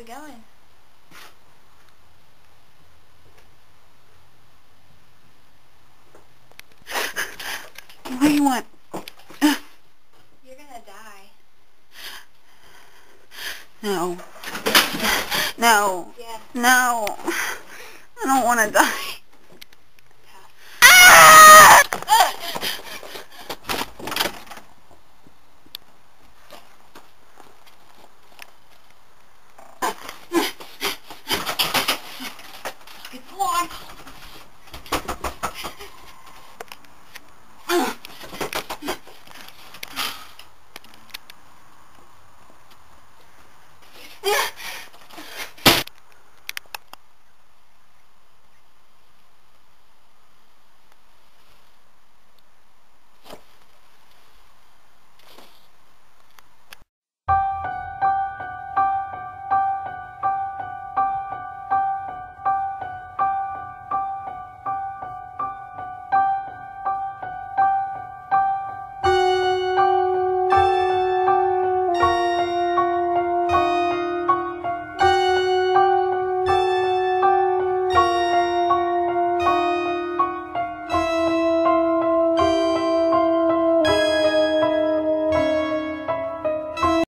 it going? What do you want? You're gonna die. No. No. Yeah. No. I don't want to die.